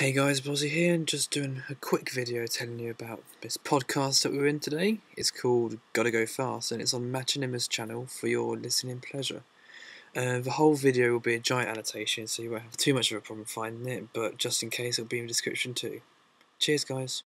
Hey guys, Bozzie here, and just doing a quick video telling you about this podcast that we're in today. It's called Gotta Go Fast, and it's on Machinima's channel for your listening pleasure. Uh, the whole video will be a giant annotation, so you won't have too much of a problem finding it, but just in case, it'll be in the description too. Cheers, guys.